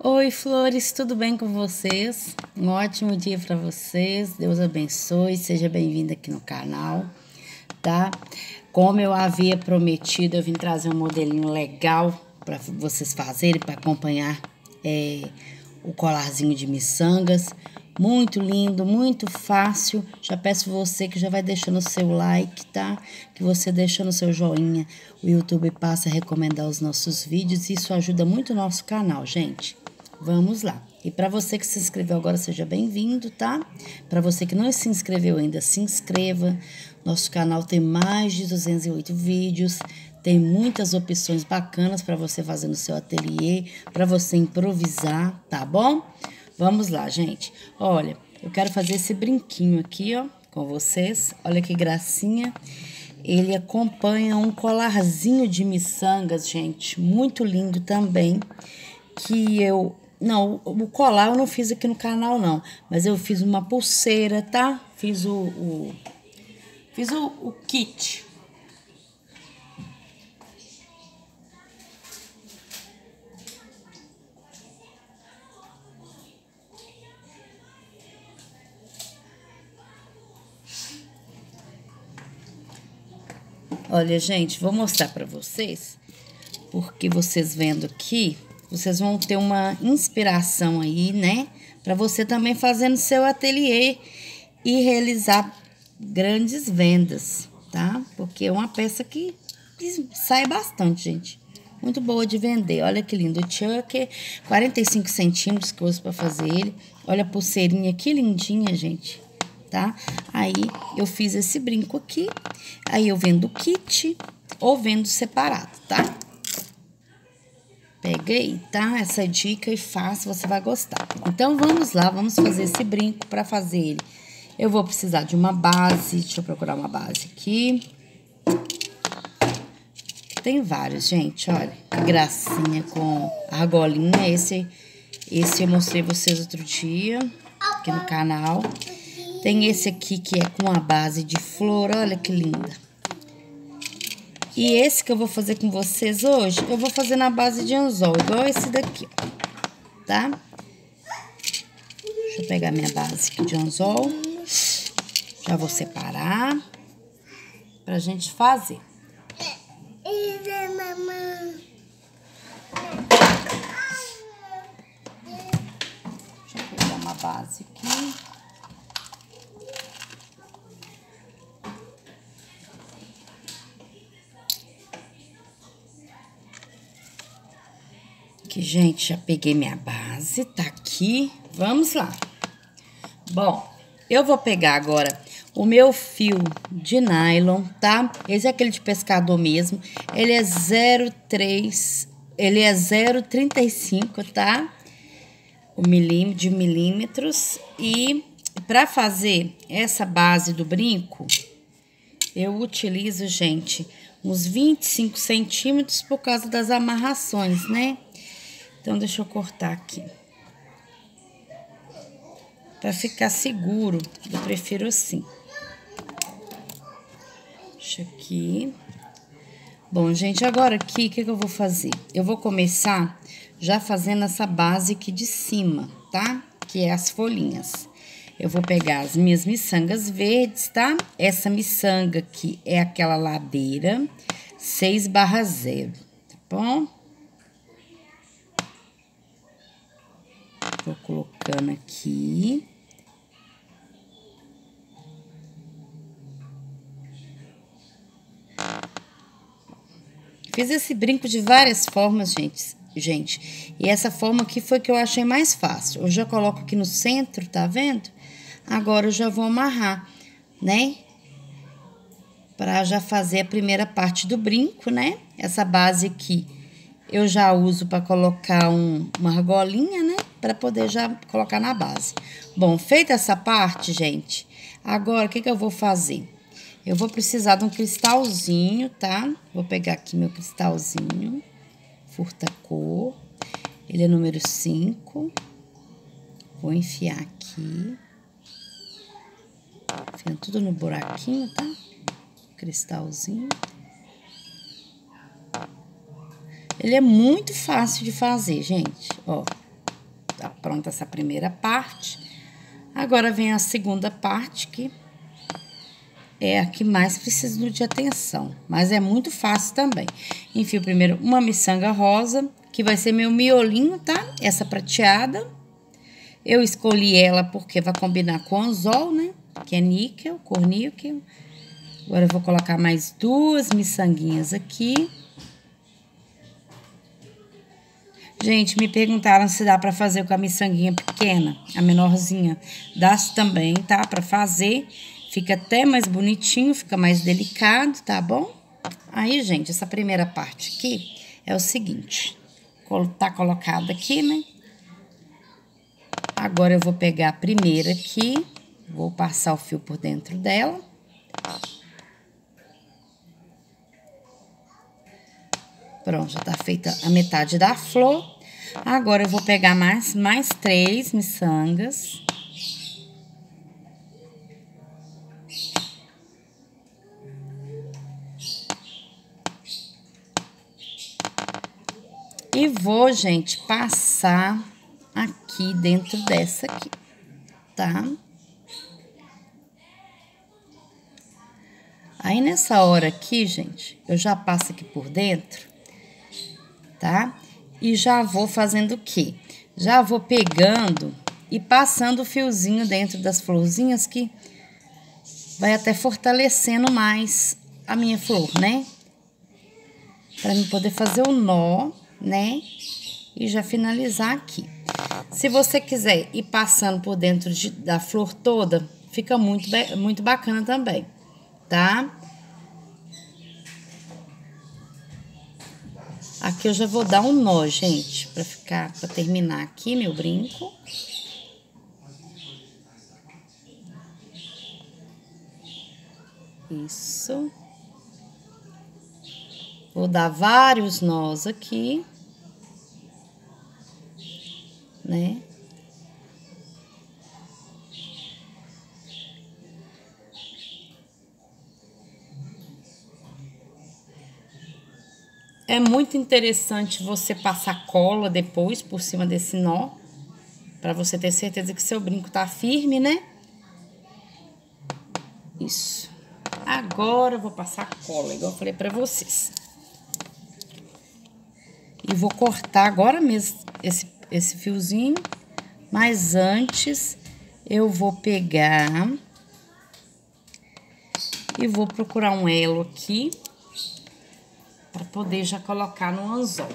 Oi, flores, tudo bem com vocês? Um ótimo dia para vocês. Deus abençoe. Seja bem-vindo aqui no canal, tá? Como eu havia prometido, eu vim trazer um modelinho legal para vocês fazerem, para acompanhar é, o colarzinho de miçangas. Muito lindo, muito fácil. Já peço você que já vai deixando o seu like, tá? Que você deixando o seu joinha, o YouTube passa a recomendar os nossos vídeos. Isso ajuda muito o nosso canal, gente. Vamos lá. E para você que se inscreveu agora, seja bem-vindo, tá? Para você que não se inscreveu ainda, se inscreva. Nosso canal tem mais de 208 vídeos, tem muitas opções bacanas para você fazer no seu ateliê, para você improvisar, tá bom? Vamos lá, gente. Olha, eu quero fazer esse brinquinho aqui, ó, com vocês. Olha que gracinha. Ele acompanha um colarzinho de miçangas, gente, muito lindo também, que eu... Não, o colar eu não fiz aqui no canal, não. Mas eu fiz uma pulseira, tá? Fiz o... o fiz o, o kit, Olha, gente, vou mostrar para vocês, porque vocês vendo aqui, vocês vão ter uma inspiração aí, né? Para você também fazer no seu ateliê e realizar grandes vendas, tá? Porque é uma peça que sai bastante, gente. Muito boa de vender. Olha que lindo. O Chuck, 45 centímetros que eu uso para fazer ele. Olha a pulseirinha, que lindinha, gente tá? Aí eu fiz esse brinco aqui, aí eu vendo kit ou vendo separado, tá? Peguei, tá? Essa dica e faço, você vai gostar. Então, vamos lá, vamos fazer esse brinco para fazer ele. Eu vou precisar de uma base, deixa eu procurar uma base aqui. Tem vários, gente, olha. Que gracinha com argolinha. Esse, esse eu mostrei vocês outro dia aqui no canal. Tem esse aqui que é com a base de flor, olha que linda. E esse que eu vou fazer com vocês hoje, eu vou fazer na base de anzol, igual esse daqui, tá? Deixa eu pegar minha base aqui de anzol. Já vou separar pra gente fazer. Deixa eu pegar uma base aqui. Aqui, gente, já peguei minha base, tá aqui. Vamos lá. Bom, eu vou pegar agora o meu fio de nylon, tá? Esse é aquele de pescador mesmo. Ele é 0,3, ele é 0,35, tá? O milímetro de milímetros. E para fazer essa base do brinco, eu utilizo, gente, uns 25 centímetros por causa das amarrações, né? Então, deixa eu cortar aqui. Para ficar seguro, eu prefiro assim. Deixa aqui. Bom, gente, agora aqui, o que, que eu vou fazer? Eu vou começar já fazendo essa base aqui de cima, tá? Que é as folhinhas. Eu vou pegar as minhas miçangas verdes, tá? Essa miçanga aqui é aquela ladeira 6 barra 0, tá bom? Tô colocando aqui. Fiz esse brinco de várias formas, gente. Gente, e essa forma aqui foi que eu achei mais fácil. Eu já coloco aqui no centro, tá vendo? Agora eu já vou amarrar, né? Pra já fazer a primeira parte do brinco, né? Essa base aqui eu já uso para colocar um, uma argolinha, né? Para poder já colocar na base. Bom, feita essa parte, gente, agora o que, que eu vou fazer? Eu vou precisar de um cristalzinho, tá? Vou pegar aqui meu cristalzinho, furta-cor. Ele é número 5. Vou enfiar aqui. Enfiando tudo no buraquinho, tá? Cristalzinho. Ele é muito fácil de fazer, gente, ó. Pronta essa primeira parte. Agora vem a segunda parte que é a que mais precisa de atenção, mas é muito fácil também. Enfio primeiro uma miçanga rosa, que vai ser meu miolinho, tá? Essa prateada. Eu escolhi ela porque vai combinar com anzol, né? Que é níquel, cor níquel. Agora eu vou colocar mais duas miçanguinhas aqui. Gente, me perguntaram se dá para fazer com a miçanguinha pequena, a menorzinha. Dá também, tá? Para fazer. Fica até mais bonitinho, fica mais delicado, tá bom? Aí, gente, essa primeira parte aqui é o seguinte. Tá colocado aqui, né? Agora, eu vou pegar a primeira aqui, vou passar o fio por dentro dela. Pronto, já tá feita a metade da flor. Agora, eu vou pegar mais, mais três miçangas. E vou, gente, passar aqui dentro dessa aqui, tá? Aí, nessa hora aqui, gente, eu já passo aqui por dentro, tá? E já vou fazendo o quê? Já vou pegando e passando o fiozinho dentro das florzinhas que vai até fortalecendo mais a minha flor, né? Pra mim poder fazer o nó né? E já finalizar aqui. Se você quiser ir passando por dentro de, da flor toda, fica muito, muito bacana também, tá? Aqui eu já vou dar um nó, gente, pra ficar, pra terminar aqui meu brinco. Isso. Vou dar vários nós aqui, né? É muito interessante você passar cola depois por cima desse nó, para você ter certeza que seu brinco tá firme, né? Isso. Agora eu vou passar cola, igual eu falei para vocês. E vou cortar agora mesmo esse, esse fiozinho. Mas antes, eu vou pegar e vou procurar um elo aqui para poder já colocar no anzol.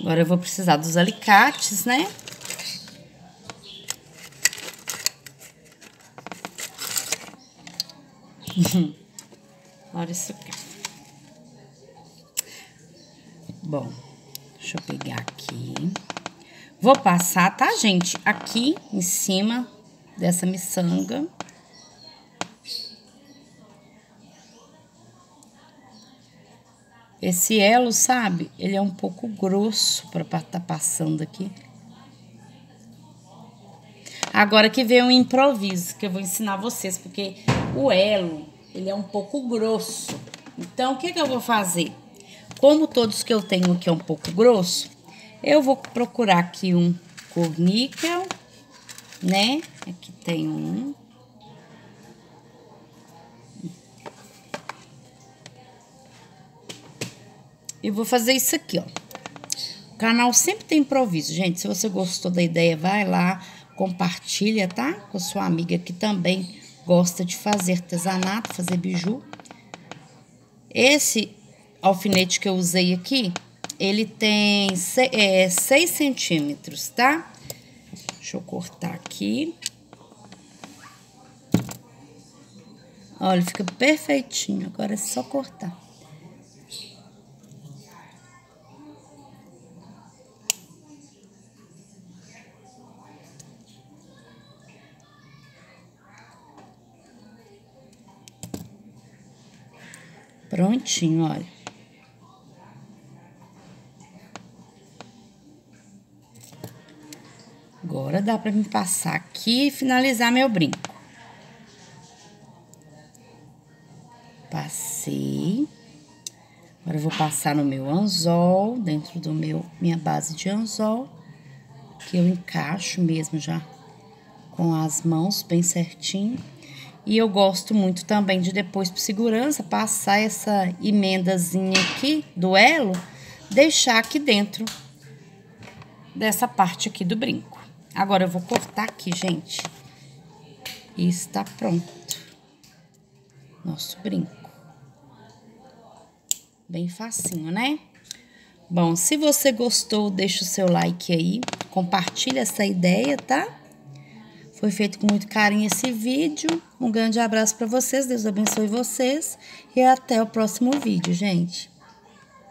Agora eu vou precisar dos alicates, né? Olha isso aqui. Bom, deixa eu pegar aqui. Vou passar, tá, gente? Aqui em cima dessa miçanga. Esse elo, sabe? Ele é um pouco grosso para tá passando aqui. Agora que vem um improviso que eu vou ensinar vocês, porque o elo, ele é um pouco grosso. Então, o que, que eu vou fazer? Como todos que eu tenho aqui é um pouco grosso, eu vou procurar aqui um corníquel, né? Aqui tem um. E vou fazer isso aqui, ó. O canal sempre tem improviso, gente. Se você gostou da ideia, vai lá, compartilha, tá? Com sua amiga que também gosta de fazer artesanato, fazer biju. Esse alfinete que eu usei aqui, ele tem 6 é, centímetros, tá? Deixa eu cortar aqui. Olha, fica perfeitinho. Agora é só cortar. bonitinho, olha. Agora dá pra mim passar aqui e finalizar meu brinco. Passei. Agora eu vou passar no meu anzol, dentro do meu minha base de anzol, que eu encaixo mesmo já com as mãos bem certinho. E eu gosto muito também de depois, por segurança, passar essa emendazinha aqui do elo, deixar aqui dentro dessa parte aqui do brinco. Agora, eu vou cortar aqui, gente. E está pronto. Nosso brinco. Bem facinho, né? Bom, se você gostou, deixa o seu like aí. Compartilha essa ideia, tá? Foi feito com muito carinho esse vídeo. Um grande abraço para vocês, Deus abençoe vocês e até o próximo vídeo, gente.